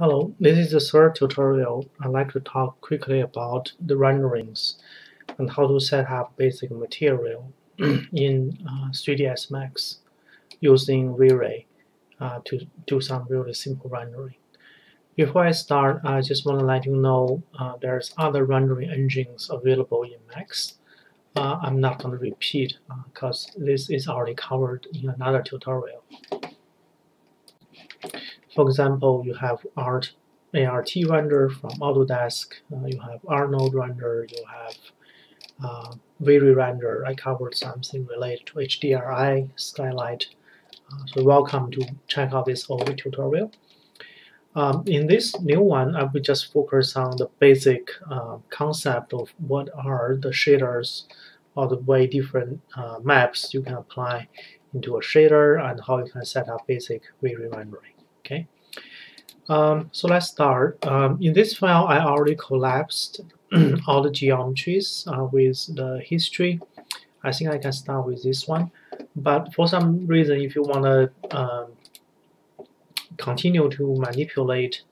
Hello, this is the third tutorial. I'd like to talk quickly about the renderings and how to set up basic material in uh, 3ds Max using V-Ray uh, to do some really simple rendering. Before I start, I just want to let you know uh, there's other rendering engines available in Max. Uh, I'm not going to repeat because uh, this is already covered in another tutorial. For example, you have Art ART render from Autodesk, uh, you have Arnold render, you have uh, V-Ray render. I covered something related to HDRI, Skylight. Uh, so welcome to check out this old tutorial. Um, in this new one, I will just focus on the basic uh, concept of what are the shaders or the way different uh, maps you can apply into a shader and how you can set up basic V-Ray rendering. Okay. Um, so let's start. Um, in this file, I already collapsed all the geometries uh, with the history. I think I can start with this one. But for some reason, if you want to um, continue to manipulate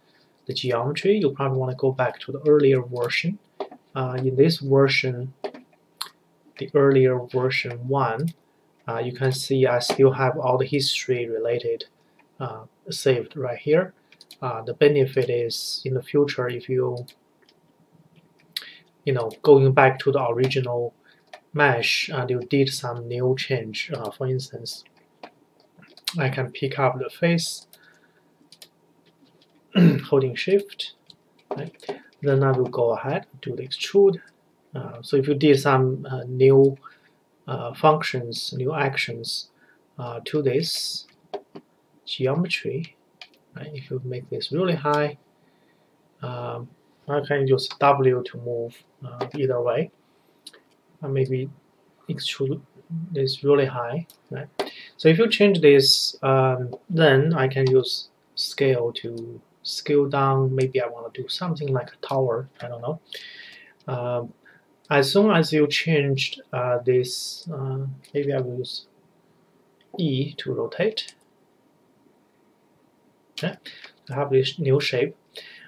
the geometry, you probably want to go back to the earlier version. Uh, in this version, the earlier version 1, uh, you can see I still have all the history related uh, saved right here. Uh, the benefit is in the future if you you know going back to the original mesh and you did some new change uh, for instance I can pick up the face holding shift right? then I will go ahead do the extrude uh, so if you did some uh, new uh, functions new actions uh, to this geometry right? if you make this really high um, I can use W to move uh, either way. Or maybe extrude this really high right? So if you change this um, then I can use scale to scale down. Maybe I want to do something like a tower I don't know. Um, as soon as you changed uh, this uh, maybe I will use E to rotate okay, to have this new shape.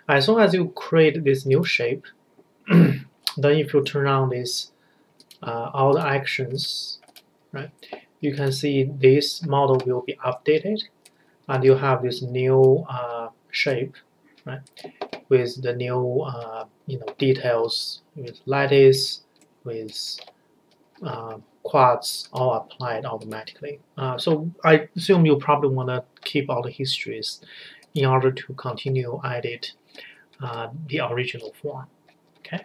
As soon as you create this new shape, then if you turn on this uh, all the actions, right, you can see this model will be updated, and you have this new uh, shape, right, with the new uh, you know details with lattice, with uh, quads all applied automatically. Uh, so I assume you probably want to keep all the histories in order to continue edit uh, the original form. Okay,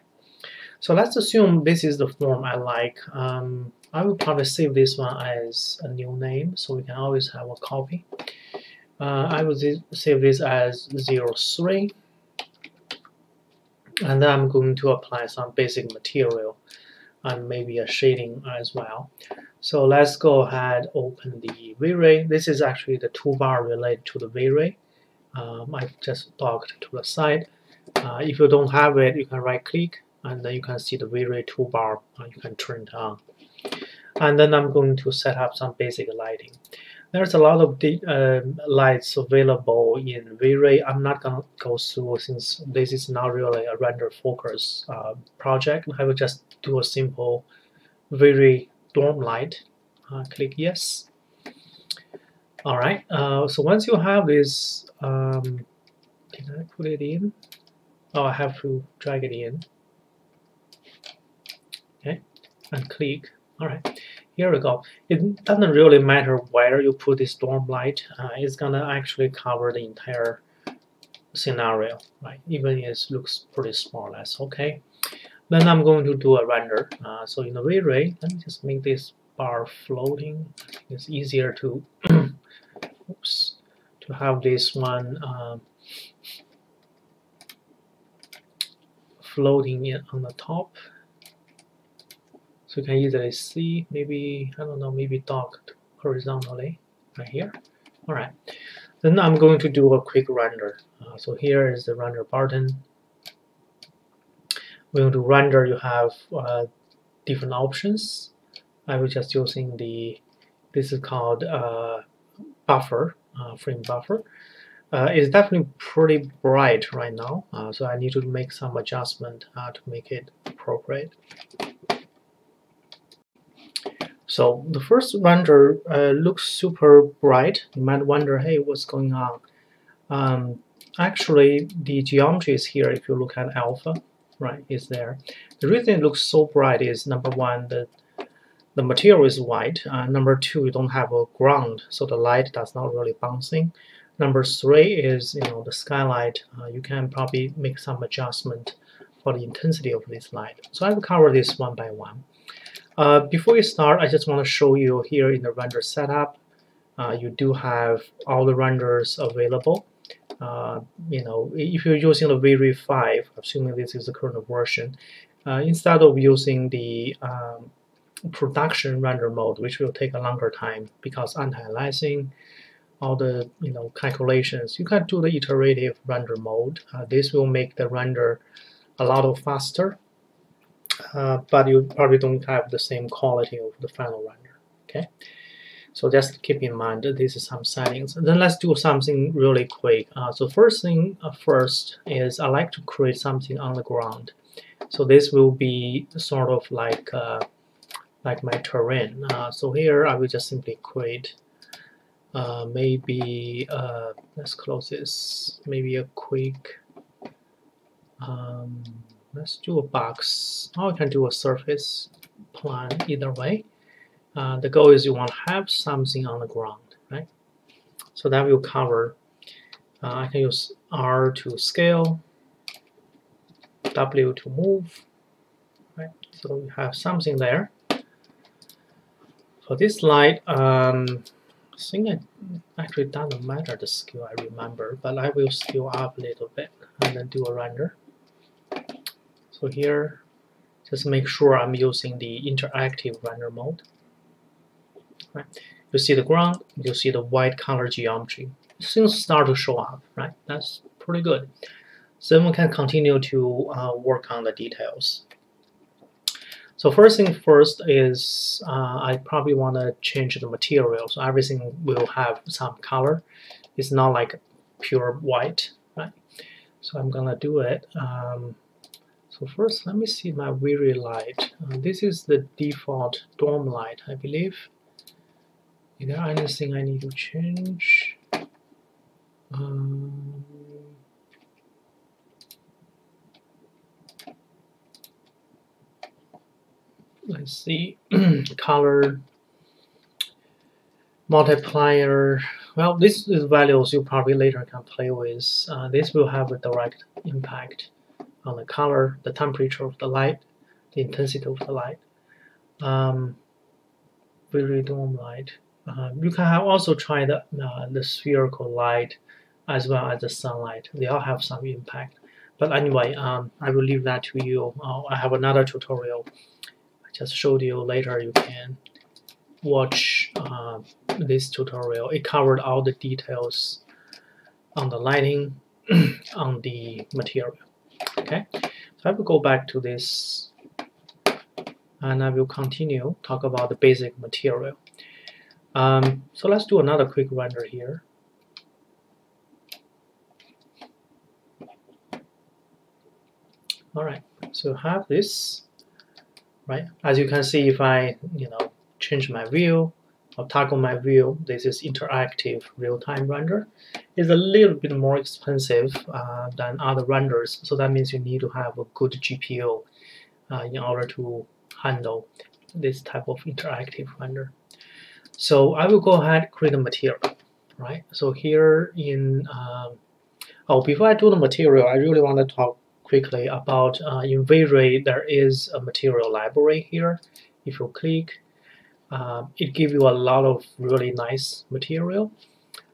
so let's assume this is the form I like. Um, I will probably save this one as a new name so we can always have a copy. Uh, I will save this as 03 and then I'm going to apply some basic material and maybe a shading as well. So let's go ahead open the V-Ray. This is actually the toolbar related to the V-Ray. Um, I just docked to the side. Uh, if you don't have it, you can right click and then you can see the V-Ray toolbar. Uh, you can turn it on. And then I'm going to set up some basic lighting. There's a lot of uh, lights available in V-Ray. I'm not going to go through since this is not really a render focus uh, project. I will just do a simple V-Ray dome light. Uh, click yes. All right. Uh, so once you have this, um, can I put it in? Oh, I have to drag it in. Okay, and click. All right. Here we go. It doesn't really matter where you put this dome light. Uh, it's gonna actually cover the entire scenario, right? Even if it looks pretty small, that's okay. Then I'm going to do a render. Uh, so in the V-Ray, let me just make this bar floating. It's easier to oops, to have this one um, floating in on the top. So you can easily see, maybe, I don't know, maybe docked horizontally right here. All right. Then I'm going to do a quick render. Uh, so here is the render button. When you render, you have uh, different options. I was just using the, this is called uh, buffer, uh, frame buffer. Uh, it's definitely pretty bright right now, uh, so I need to make some adjustment to make it appropriate. So the first render uh, looks super bright. You might wonder, hey, what's going on? Um, actually, the geometry is here. If you look at alpha, right, is there. The reason it looks so bright is number one, the the material is white. Uh, number two, you don't have a ground, so the light does not really bouncing. Number three is you know the skylight. Uh, you can probably make some adjustment for the intensity of this light. So I will cover this one by one. Uh, before you start, I just want to show you here in the render setup, uh, you do have all the renders available. Uh, you know, if you're using the V-Ray 5, assuming this is the current version, uh, instead of using the um, production render mode, which will take a longer time because anti-aliasing, all the you know calculations, you can do the iterative render mode. Uh, this will make the render a lot faster uh, but you probably don't have the same quality of the final render. Okay, so just keep in mind that this is some settings. Then let's do something really quick. Uh, so first thing uh, first is I like to create something on the ground. So this will be sort of like uh, like my terrain. Uh, so here I will just simply create maybe let's close this. Maybe a quick. Um, let's do a box. Or we can do a surface plan either way. Uh, the goal is you want to have something on the ground right? So that will cover uh, I can use R to scale W to move right? So we have something there. For this slide um, I think it actually doesn't matter the scale I remember but I will scale up a little bit and then do a render so here, just make sure I'm using the interactive render mode. Right. You see the ground, you see the white color geometry. Things start to show up, right? That's pretty good. So then we can continue to uh, work on the details. So first thing first is uh, I probably want to change the material. So everything will have some color. It's not like pure white, right? So I'm gonna do it. Um, so first, let me see my V-Ray light. Uh, this is the default dome light, I believe. Is there anything I need to change? Um, let's see, color, multiplier. Well, these values you probably later can play with. Uh, this will have a direct impact on the color, the temperature of the light, the intensity of the light. Um, dome light. Uh, you can also try the, uh, the spherical light as well as the sunlight. They all have some impact. But anyway, um, I will leave that to you. Uh, I have another tutorial I just showed you later. You can watch uh, this tutorial. It covered all the details on the lighting, on the material. Okay, so I will go back to this and I will continue talk about the basic material. Um, so let's do another quick render here. Alright, so have this, right? As you can see, if I, you know, change my view, or toggle my view, this is interactive real-time render. It's a little bit more expensive uh, than other renders, so that means you need to have a good GPU uh, in order to handle this type of interactive render. So I will go ahead create a material, right? So here in, um, oh, before I do the material, I really want to talk quickly about uh, in V-Ray, there is a material library here. If you click, uh, it gives you a lot of really nice material.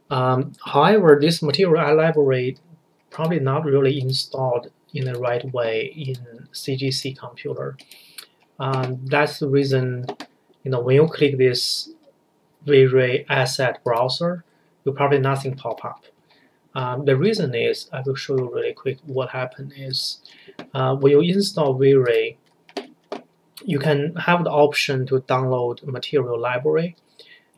Um, however, this material library probably not really installed in the right way in CGC computer. Um, that's the reason, you know, when you click this V-Ray asset browser, you probably nothing pop up. Um, the reason is, I will show you really quick what happened is, uh, when you install V-Ray, you can have the option to download material library.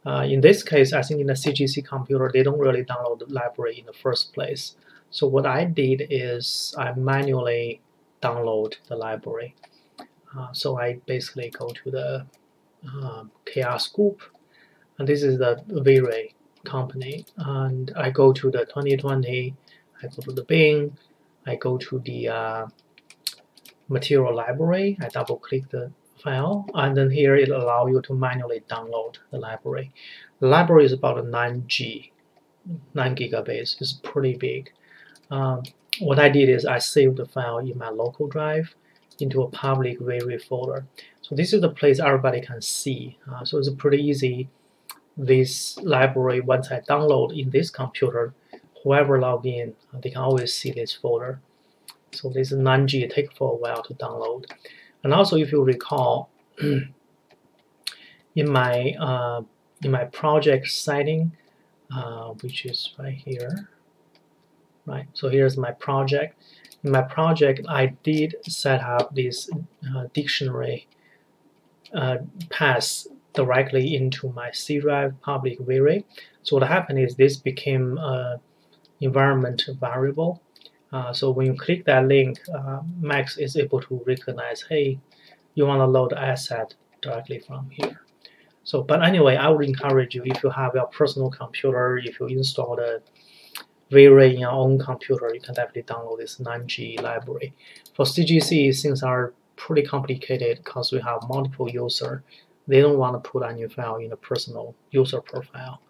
Uh, in this case, I think in the CGC computer, they don't really download the library in the first place. So what I did is I manually download the library. Uh, so I basically go to the um, chaos group, and this is the V-Ray company, and I go to the 2020, I go to the bin, I go to the uh, material library, I double click the file, and then here it allows you to manually download the library. The library is about 9G, 9 gigabytes, it's pretty big. Um, what I did is I saved the file in my local drive into a public V-Ray folder. So this is the place everybody can see. Uh, so it's pretty easy. This library, once I download in this computer, whoever log in, they can always see this folder. So this is 9G, it takes for a while to download. And also, if you recall, in my uh, in my project setting, uh, which is right here, right? So here's my project. In my project, I did set up this uh, dictionary uh, pass directly into my C drive public V-Ray. So what happened is this became an environment variable. Uh, so when you click that link, uh, Max is able to recognize, hey, you want to load the asset directly from here. So, but anyway, I would encourage you if you have your personal computer, if you install the V-Ray in your own computer, you can definitely download this 9G library. For CGC, things are pretty complicated because we have multiple users. They don't want to put a new file in a personal user profile.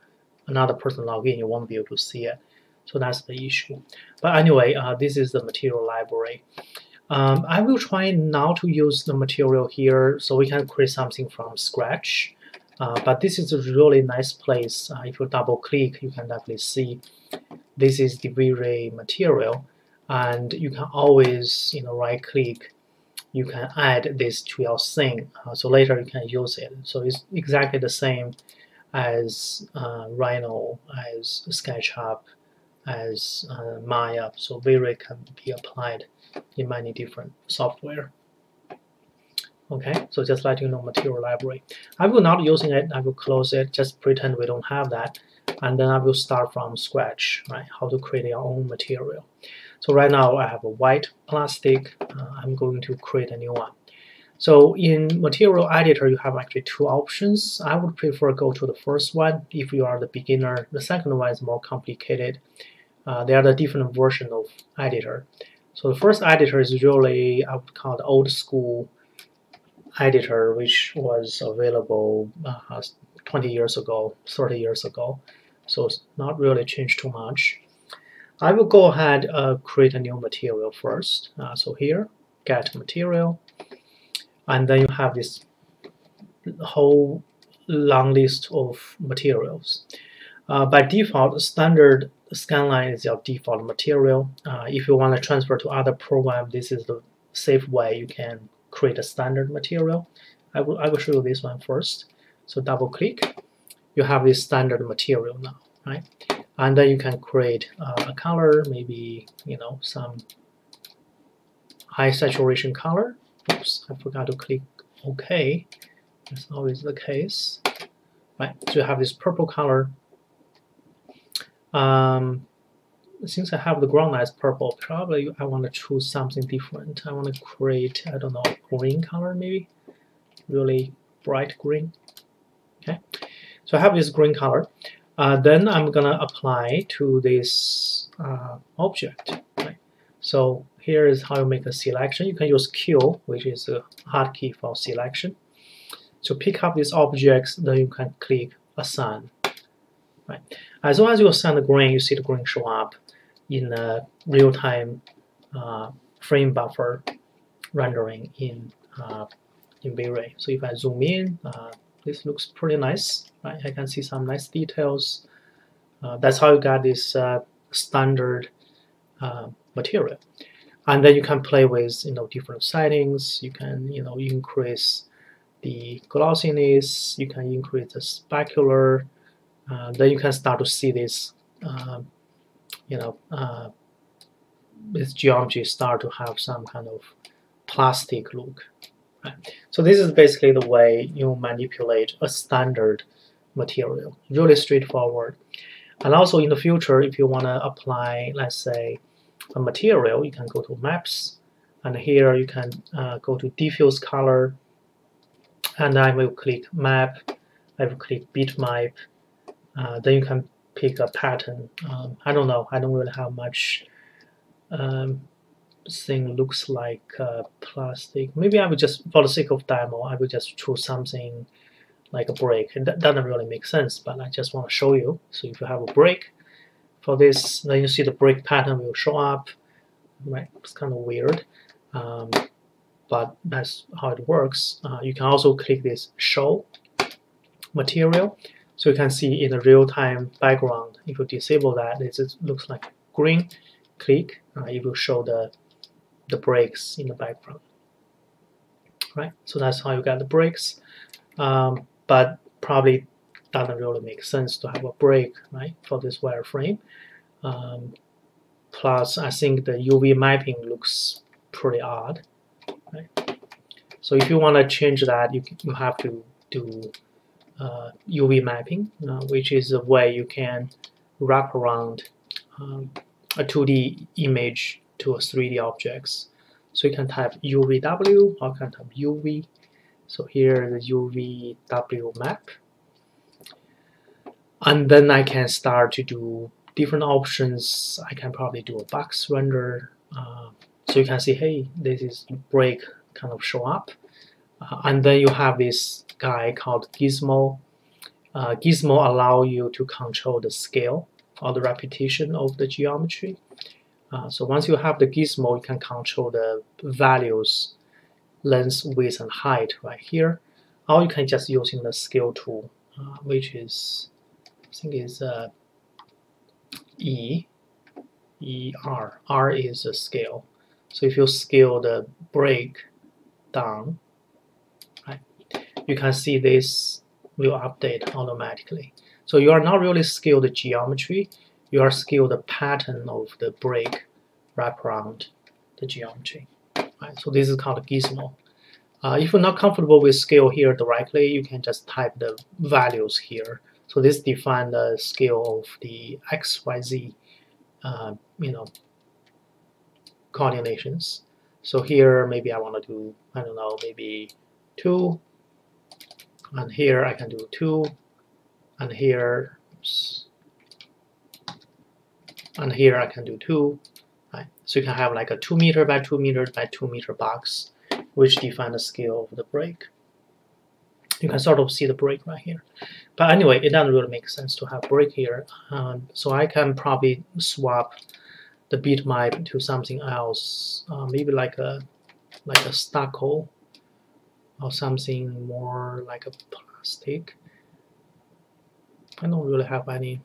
Another person log in, you won't be able to see it. So that's the issue. But anyway, uh, this is the material library. Um, I will try now to use the material here so we can create something from scratch. Uh, but this is a really nice place. Uh, if you double click, you can definitely see this is the V-Ray material and you can always you know right click you can add this to your scene uh, so later you can use it so it's exactly the same as uh, Rhino as SketchUp as uh, Maya so V-Ray can be applied in many different software okay so just let you know material library I will not using it I will close it just pretend we don't have that and then I will start from scratch, right? How to create your own material. So right now I have a white plastic. Uh, I'm going to create a new one. So in material editor, you have actually two options. I would prefer go to the first one if you are the beginner. The second one is more complicated. Uh, there are the different version of editor. So the first editor is usually I would call the old school editor, which was available uh, 20 years ago, 30 years ago so it's not really changed too much. I will go ahead uh, create a new material first. Uh, so here, get material, and then you have this whole long list of materials. Uh, by default, standard scanline is your default material. Uh, if you want to transfer to other program, this is the safe way you can create a standard material. I will, I will show you this one first. So double click, you have this standard material now, right? And then you can create uh, a color, maybe, you know, some high saturation color. Oops, I forgot to click OK. That's always the case. Right, so you have this purple color. Um, since I have the ground as purple, probably I want to choose something different. I want to create, I don't know, green color maybe, really bright green. Okay, so I have this green color. Uh, then I'm gonna apply to this uh, object. Right? So here is how you make a selection. You can use Q, which is a hotkey for selection. To pick up these objects, then you can click Assign. Right. As long as you assign the green, you see the green show up in a real-time uh, frame buffer rendering in uh, in V-Ray. So if I zoom in, uh, this looks pretty nice. Right? I can see some nice details. Uh, that's how you got this uh, standard uh, material. And then you can play with you know different settings. You can you know increase the glossiness. You can increase the specular. Uh, then you can start to see this uh, you know uh, this geometry start to have some kind of plastic look. right? So this is basically the way you manipulate a standard material. Really straightforward. And also in the future, if you want to apply, let's say, a material, you can go to Maps, and here you can uh, go to Diffuse Color, and I will click Map, I will click Bitmap, uh, then you can pick a pattern. Um, I don't know, I don't really have much um, thing looks like uh, plastic. Maybe I would just, for the sake of demo, I would just choose something like a. And that doesn't really make sense, but I just want to show you. So if you have a brake for this, then you see the brake pattern will show up. Right, it's kind of weird, um, but that's how it works. Uh, you can also click this show material, so you can see in the real-time background. If you disable that, it looks like green. Click, uh, it will show the the brakes in the background. Right, so that's how you get the brakes. Um, but probably doesn't really make sense to have a break, right for this wireframe. Um, plus, I think the UV mapping looks pretty odd. Right? So if you want to change that, you you have to do uh, UV mapping, uh, which is a way you can wrap around um, a 2D image to a 3D objects. So you can type UVW or you can type UV so here the UVW map. And then I can start to do different options. I can probably do a box render. Uh, so you can see, hey, this is break kind of show up. Uh, and then you have this guy called Gizmo. Uh, Gizmo allow you to control the scale or the repetition of the geometry. Uh, so once you have the gizmo, you can control the values length, width, and height right here. Or you can just using the scale tool, uh, which is, I think is uh, E, E, R. R is a scale. So if you scale the break down, right, you can see this will update automatically. So you are not really the geometry, you are scale the pattern of the break wrap around the geometry. Right, so this is called gizmo. Uh, if you're not comfortable with scale here directly, you can just type the values here. So this define the scale of the XYZ, uh, you know, coordinations. So here, maybe I want to do, I don't know, maybe 2. And here I can do 2. And here, oops, and here I can do 2. Right? So you can have like a 2 meter by 2 meter by 2 meter box, which define the scale of the brake. You can sort of see the break right here. But anyway, it doesn't really make sense to have break here. Um, so I can probably swap the bitmap to something else, uh, maybe like a like a stucco or something more like a plastic. I don't really have any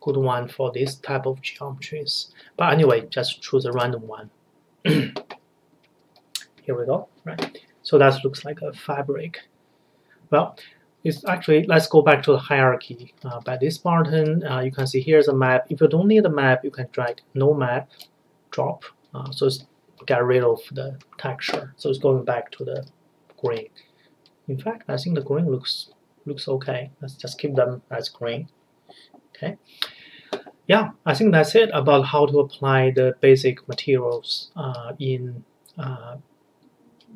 good one for this type of geometries. But anyway, just choose a random one. Here we go, right? So that looks like a fabric. Well, it's actually, let's go back to the hierarchy. Uh, by this button, uh, you can see here's a map. If you don't need a map, you can drag no map, drop. Uh, so it's get rid of the texture. So it's going back to the green. In fact, I think the green looks looks okay. Let's just keep them as green. Okay. Yeah, I think that's it about how to apply the basic materials uh, in uh,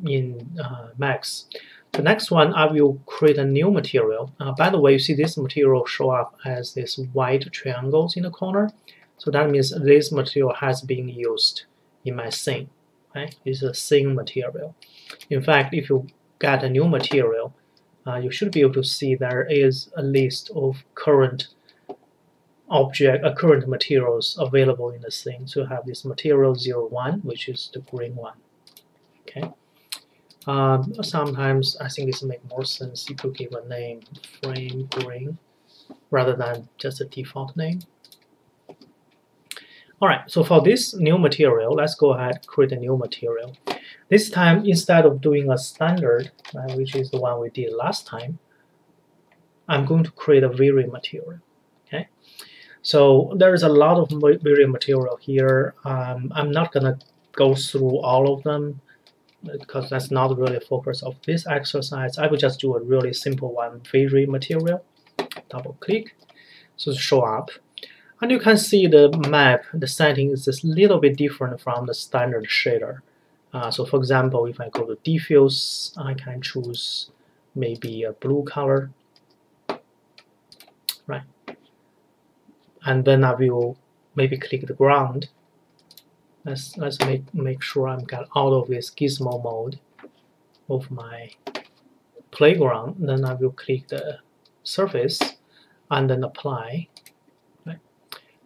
in uh, Max. The next one, I will create a new material. Uh, by the way, you see this material show up as this white triangles in the corner. So that means this material has been used in my scene. Right? It's a scene material. In fact, if you get a new material, uh, you should be able to see there is a list of current object, uh, current materials available in the scene. So you have this material 01, which is the green one. Um, sometimes I think it makes more sense if you give a name frame green rather than just a default name. Alright, so for this new material, let's go ahead create a new material. This time, instead of doing a standard, uh, which is the one we did last time, I'm going to create a variant material. Okay, so there's a lot of variant material here. Um, I'm not gonna go through all of them because that's not really the focus of this exercise. I will just do a really simple one, variant material. double click, so show up. And you can see the map, the setting is a little bit different from the standard shader. Uh, so for example, if I go to diffuse, I can choose maybe a blue color, right? And then I will maybe click the ground. Let's let's make make sure I'm got out of this gizmo mode of my playground. Then I will click the surface and then apply. Right?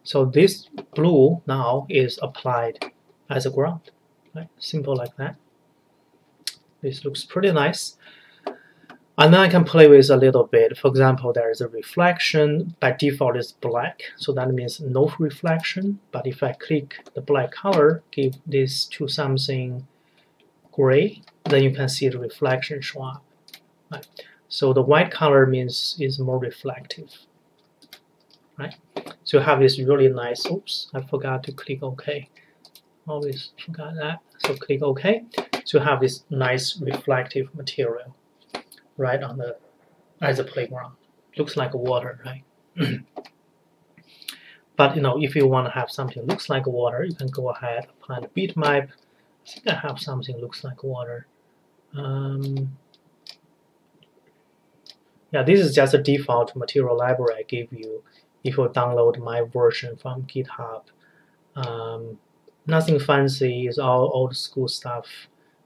So this blue now is applied as a ground. Right? Simple like that. This looks pretty nice. And then I can play with a little bit. For example, there is a reflection. By default, it's black. So that means no reflection. But if I click the black color, give this to something gray, then you can see the reflection show up. Right? So the white color means is more reflective. Right? So you have this really nice, oops, I forgot to click OK. Always forgot that. So click OK. So you have this nice reflective material right on the as a playground. Looks like water, right? but you know, if you want to have something looks like water, you can go ahead apply the bitmap. I think I have something looks like water. Um, yeah, this is just a default material library I gave you if you download my version from GitHub. Um, nothing fancy, it's all old school stuff,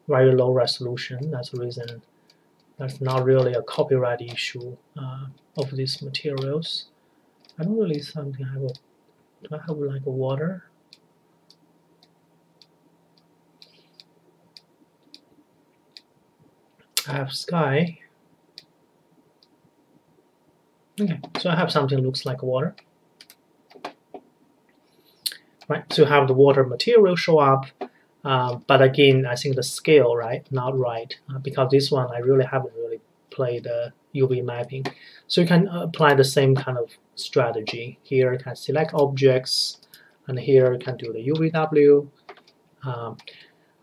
very low resolution. That's the reason that's not really a copyright issue uh, of these materials. I don't really something have a do I have like a water? I have sky. Okay, so I have something looks like water. Right, so have the water material show up uh, but again, I think the scale, right, not right, uh, because this one I really haven't really played the UV mapping. So you can apply the same kind of strategy. Here you can select objects, and here you can do the UVW, um,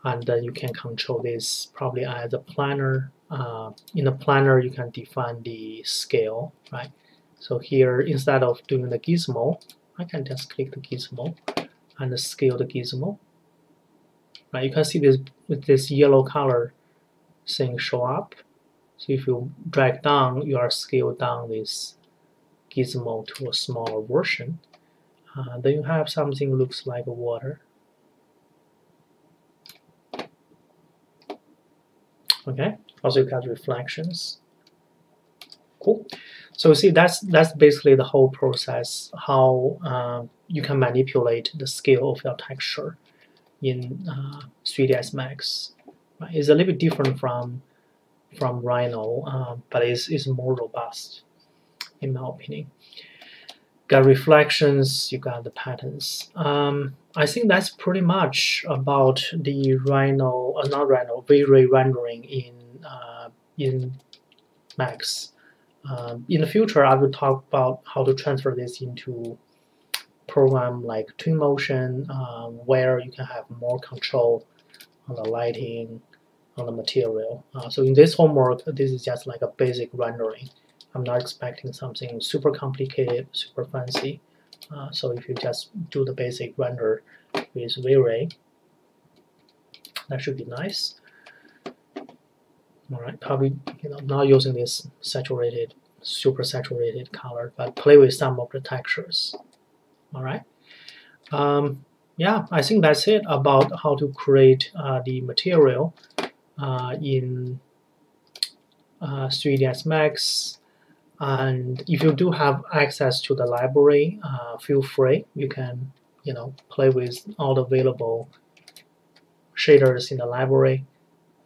and then you can control this probably as a planar. Uh, in the planar, you can define the scale, right? So here, instead of doing the gizmo, I can just click the gizmo and scale the gizmo Right, you can see this with this yellow color thing show up. So if you drag down, you are scaled down this gizmo to a smaller version. Uh, then you have something looks like water. Okay, also you got reflections. Cool. So you see, that's that's basically the whole process. How uh, you can manipulate the scale of your texture in uh, 3ds Max. Right? It's a little bit different from from Rhino, uh, but it's, it's more robust, in my opinion. Got reflections, you got the patterns. Um, I think that's pretty much about the Rhino, uh, not Rhino, V-Ray rendering in uh, in Max. Um, in the future, I will talk about how to transfer this into program like Twinmotion um, where you can have more control on the lighting, on the material. Uh, so in this homework, this is just like a basic rendering. I'm not expecting something super complicated, super fancy. Uh, so if you just do the basic render with V-Ray, that should be nice. All right, probably you know not using this saturated, super saturated color, but play with some of the textures all right. Um, yeah I think that's it about how to create uh, the material uh, in uh, 3ds Max. And if you do have access to the library uh, feel free. You can you know play with all the available shaders in the library.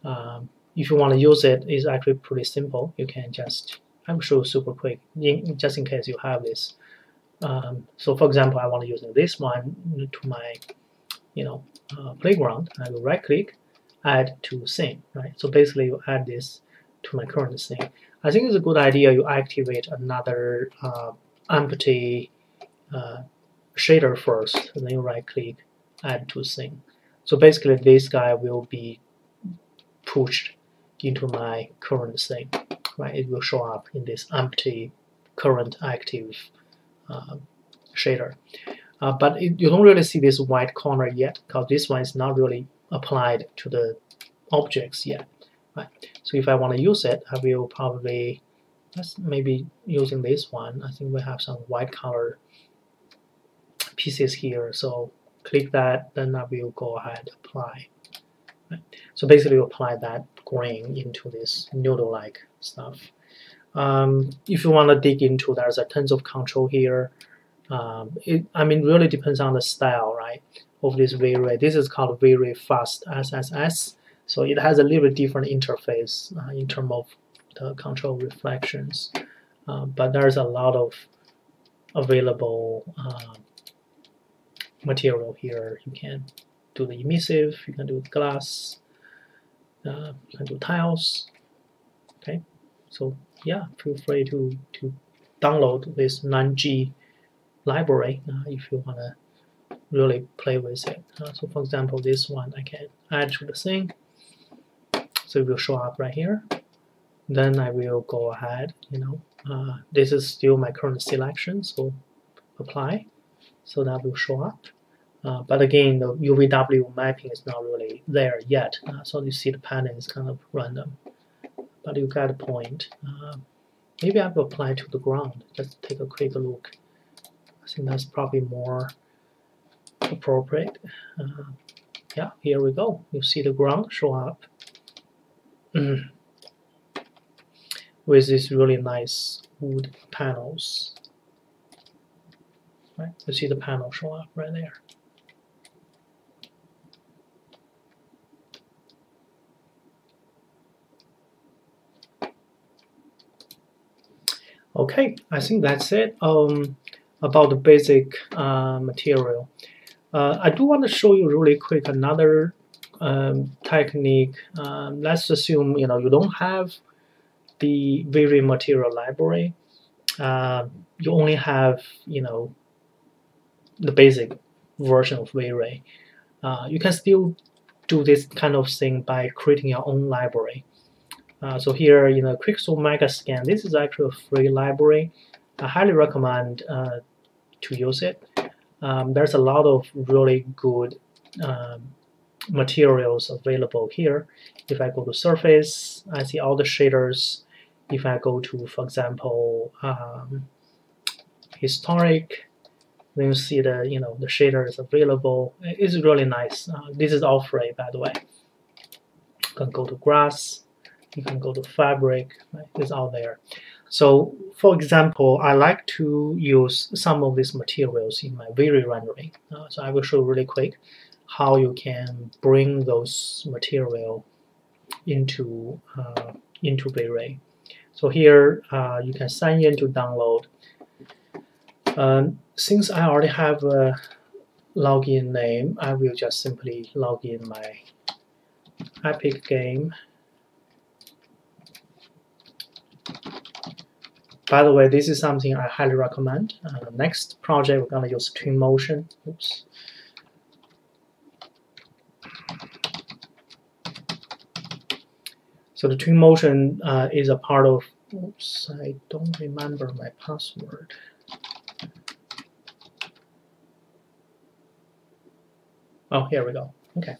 Um, if you want to use it it's actually pretty simple. You can just I'm sure super quick in, just in case you have this um, so for example, I want to use this one to my, you know, uh, playground. I will right click, add to scene, right? So basically you add this to my current scene. I think it's a good idea you activate another uh, empty uh, shader first, and then you right click, add to scene. So basically this guy will be pushed into my current scene, right? It will show up in this empty current active shader. Uh, but it, you don't really see this white corner yet because this one is not really applied to the objects yet. Right. So if I want to use it, I will probably let's maybe using this one. I think we have some white color pieces here. So click that, then I will go ahead apply. Right. So basically apply that green into this noodle-like stuff. Um, if you want to dig into, there's a tons of control here. Um, it, I mean, really depends on the style, right, of this V-Ray. This is called V-Ray Fast SSS. So it has a little bit different interface uh, in terms of the control reflections. Uh, but there's a lot of available uh, material here. You can do the emissive, you can do glass, uh, you can do tiles. Okay, so yeah, feel free to, to download this 9G library uh, if you want to really play with it. Uh, so for example, this one I can add to the thing. So it will show up right here. Then I will go ahead, you know, uh, this is still my current selection, so apply. So that will show up. Uh, but again, the UVW mapping is not really there yet. Uh, so you see the pattern is kind of random. But you get a point. Uh, maybe I will apply to the ground. Just take a quick look. I think that's probably more appropriate. Uh, yeah, here we go. You see the ground show up with these really nice wood panels. Right, you see the panel show up right there. Okay, I think that's it um, about the basic uh, material. Uh, I do want to show you really quick another um, technique. Um, let's assume you know you don't have the V-Ray material library. Uh, you only have you know the basic version of V-Ray. Uh, you can still do this kind of thing by creating your own library. Uh, so here, you know, Quixel Megascan, this is actually a free library. I highly recommend uh, to use it. Um, there's a lot of really good um, materials available here. If I go to Surface, I see all the shaders. If I go to, for example, um, Historic, then you see the you know the shaders available. It's really nice. Uh, this is all free, by the way. You can go to Grass you can go to fabric, right? it's all there. So for example, I like to use some of these materials in my V-Ray rendering. Uh, so I will show really quick how you can bring those material into uh, into V-Ray. So here uh, you can sign in to download. Um, since I already have a login name, I will just simply log in my Epic game By the way, this is something I highly recommend. Uh, next project, we're going to use Twinmotion. Oops. So the Twinmotion uh, is a part of, oops, I don't remember my password. Oh, here we go. Okay.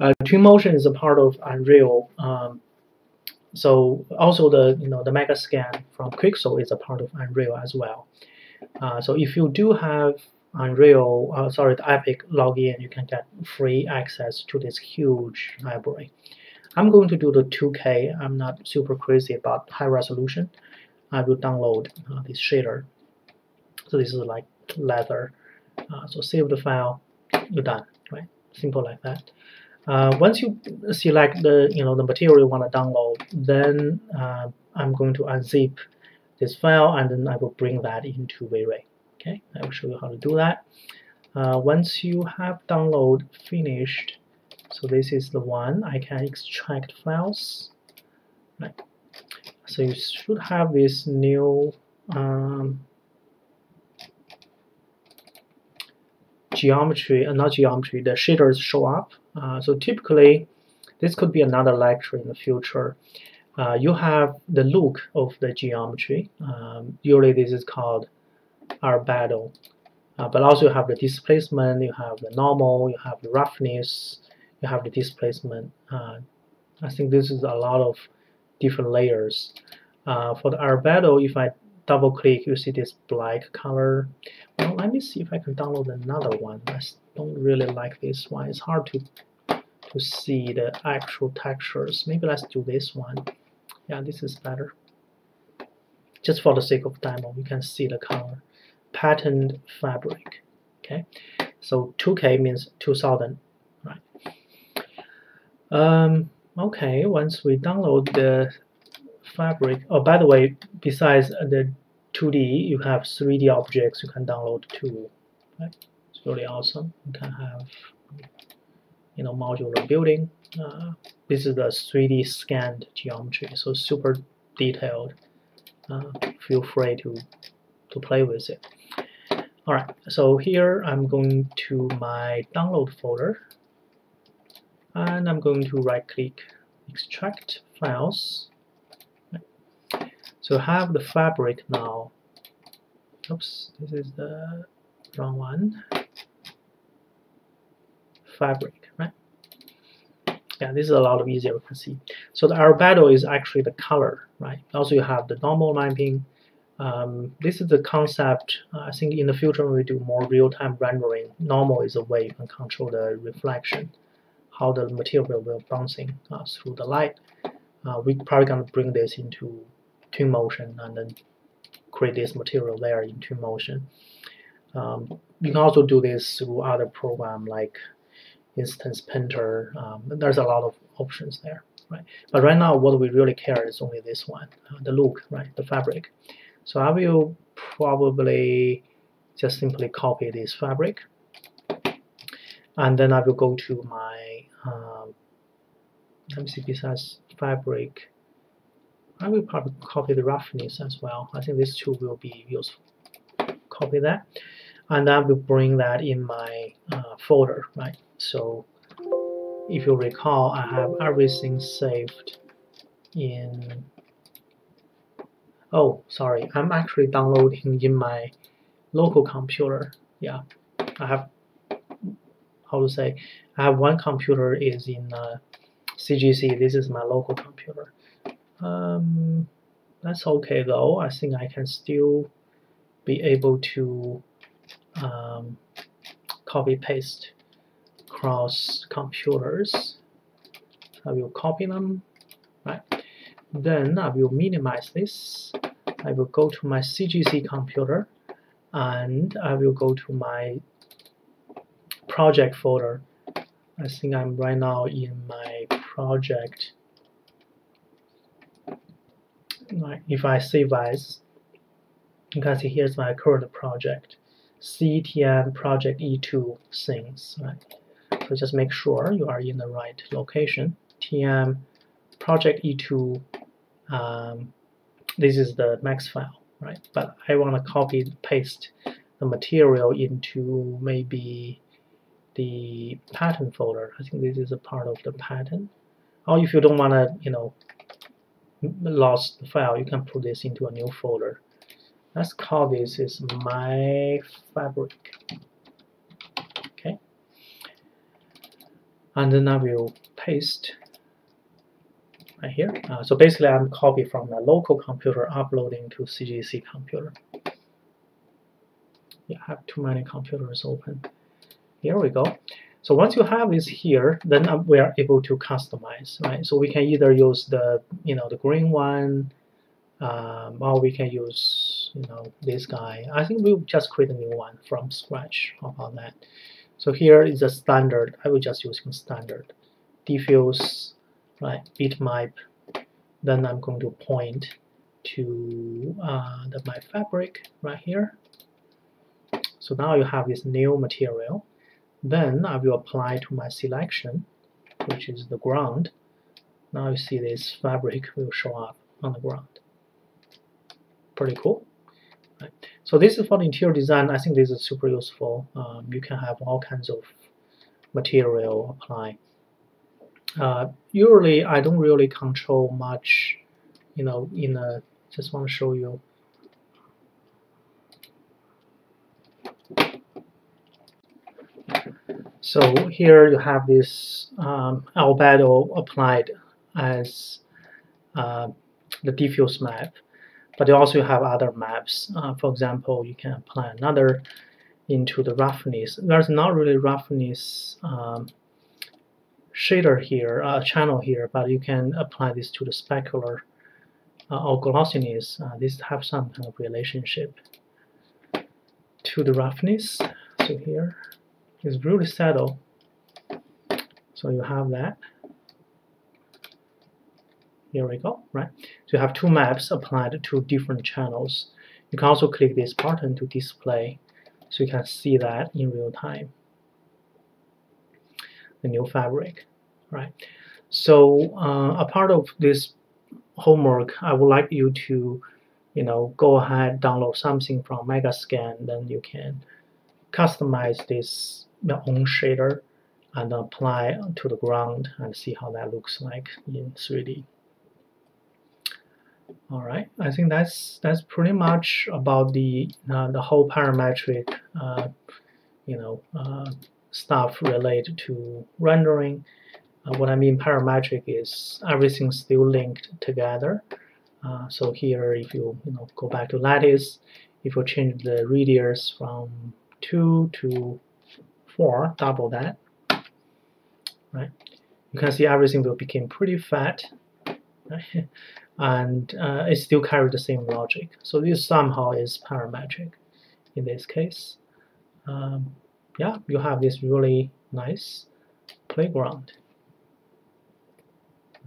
Uh, Twinmotion is a part of Unreal um, so also the you know the Megascan from Quixel is a part of Unreal as well. Uh, so if you do have Unreal, uh, sorry, the Epic login, you can get free access to this huge library. I'm going to do the 2K. I'm not super crazy about high resolution. I will download uh, this shader. So this is like leather. Uh, so save the file. You're done, right? Simple like that. Uh, once you select the you know the material you want to download, then uh, I'm going to unzip this file and then I will bring that into V-Ray. Okay, I will show you how to do that. Uh, once you have download finished, so this is the one I can extract files. Right. So you should have this new um, geometry, uh, not geometry, the shaders show up. Uh, so typically, this could be another lecture in the future. uh, you have the look of the geometry. Um, usually this is called albedo. Uh, but also you have the displacement, you have the normal, you have the roughness, you have the displacement. Uh, I think this is a lot of different layers. Uh, for the albedo, if I double click, you see this black color. Well, let me see if I can download another one. I don't really like this one. It's hard to to see the actual textures. Maybe let's do this one. Yeah, this is better. Just for the sake of demo, we can see the color. Patterned fabric. Okay, so 2K means 2000, right? Um, okay, once we download the fabric, oh, by the way, besides the 2D, you have 3D objects you can download too. Right? It's really awesome. You can have, you know, modular building. Uh, this is the 3D scanned geometry, so super detailed. Uh, feel free to to play with it. Alright, so here I'm going to my download folder and I'm going to right click extract files so have the fabric now. Oops this is the wrong one. Fabric right? Yeah this is a lot of easier you can see. So the albedo is actually the color right? Also you have the normal mapping. Um, this is the concept. Uh, I think in the future when we do more real-time rendering normal is a way you can control the reflection how the material will bouncing uh, through the light. Uh, we probably gonna bring this into Twinmotion and then create this material layer in Twinmotion um, you can also do this through other program like Substance Painter. Um, there's a lot of options there right? But right now what we really care is only this one uh, the look right? The fabric. So I will probably just simply copy this fabric. And then I will go to my um, let me see besides fabric I will probably copy the roughness as well. I think these two will be useful. Copy that. And I will bring that in my uh, folder right? So if you recall I have everything saved in oh sorry. I'm actually downloading in my local computer. Yeah. I have how to say I have one computer is in uh, CGC this is my local computer um, that's okay though I think I can still be able to um, copy paste across computers I will copy them right then I will minimize this. I will go to my CGC computer and I will go to my project folder. I think I'm right now in my project. If I save as, you can see here's my current project. CTM project E2 things, right? So just make sure you are in the right location. TM project E2 um, this is the max file, right? But I want to copy paste the material into maybe the pattern folder. I think this is a part of the pattern. Or if you don't want to, you know, lost file, you can put this into a new folder. Let's call this is my fabric. Okay. And then I will paste right here. Uh, so basically, I'm copying from the local computer, uploading to CGC computer. I have too many computers open. Here we go. So once you have this here, then uh, we are able to customize, right? So we can either use the, you know, the green one, um, or we can use, you know, this guy. I think we'll just create a new one from scratch. How about that? So here is a standard. I will just use standard. Diffuse right bitmap then I'm going to point to uh, the, my fabric right here so now you have this new material then I will apply to my selection which is the ground. Now you see this fabric will show up on the ground. Pretty cool. Right. so this is for the interior design. I think this is super useful. Um, you can have all kinds of material apply. Uh, usually I don't really control much you know, in a, just want to show you. So here you have this um, albedo applied as uh, the diffuse map, but you also have other maps. Uh, for example, you can apply another into the roughness. There's not really roughness um, shader here, uh, channel here, but you can apply this to the specular uh, or glossiness. Uh, these have some kind of relationship to the roughness. So here is really subtle. So you have that. Here we go, right? So you have two maps applied to different channels. You can also click this button to display, so you can see that in real time. The new fabric, right? So uh, a part of this homework, I would like you to, you know, go ahead, download something from Megascan, then you can customize this your own shader and apply to the ground and see how that looks like in 3D. All right, I think that's that's pretty much about the uh, the whole parametric, uh, you know, uh, stuff related to rendering. Uh, what I mean parametric is everything still linked together. Uh, so here, if you you know go back to lattice, if you change the radius from two to four, double that, right? You can see everything will become pretty fat. Right? and uh, it still carries the same logic. So this somehow is parametric in this case. Um, yeah, you have this really nice playground.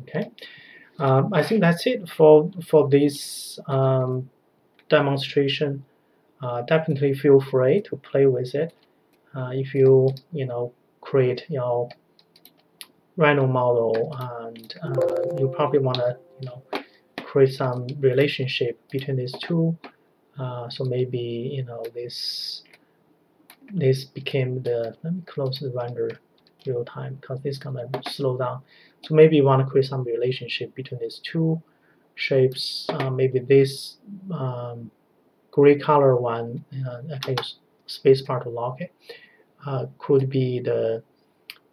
Okay, um, I think that's it for for this um, demonstration. Uh, definitely feel free to play with it. Uh, if you you know create your random model and uh, you probably want to you know create some relationship between these two. Uh, so maybe you know this this became the let me close the render real time because this gonna slow down. So maybe you want to create some relationship between these two shapes. Uh, maybe this um, gray color one, uh, I spacebar to lock it. Uh, could be the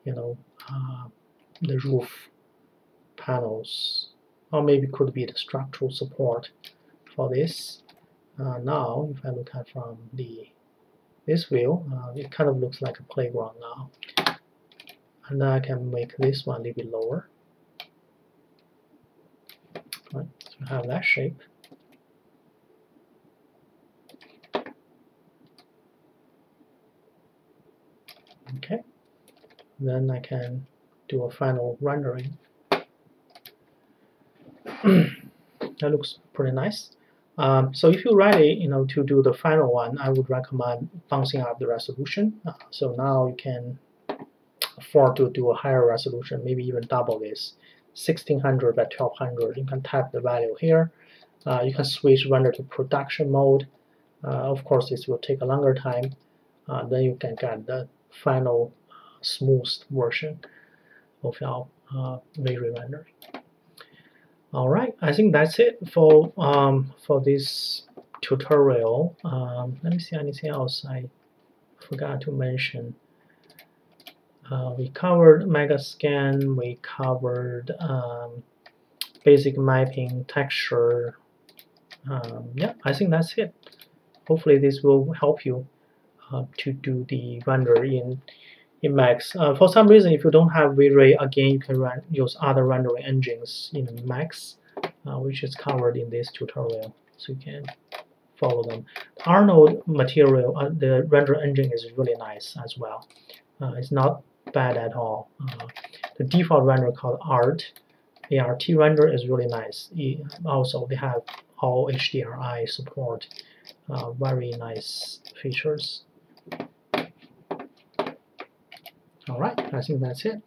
you know uh, the roof panels or maybe could be the structural support for this. Uh, now, if I look at from the this view, uh, it kind of looks like a playground now. And now I can make this one a little bit lower. Right, so have that shape. Okay, then I can do a final rendering that looks pretty nice. Um, so if you're ready, you know, to do the final one, I would recommend bouncing up the resolution. Uh, so now you can afford to do a higher resolution, maybe even double this, 1600 by 1200. You can type the value here. Uh, you can switch render to production mode. Uh, of course, this will take a longer time. Uh, then you can get the final smoothed version of our uh, V-Ray rendering. All right, I think that's it for um, for this tutorial. Um, let me see anything else I forgot to mention. Uh, we covered Megascan, we covered um, basic mapping, texture. Um, yeah, I think that's it. Hopefully this will help you uh, to do the render in in Max. Uh, for some reason, if you don't have V-Ray, again, you can run, use other rendering engines in Max, uh, which is covered in this tutorial, so you can follow them. Arnold material, uh, the render engine is really nice as well. Uh, it's not bad at all. Uh, the default render called ART, ART render is really nice. Also, they have all HDRI support, uh, very nice features. All right, I think that's it.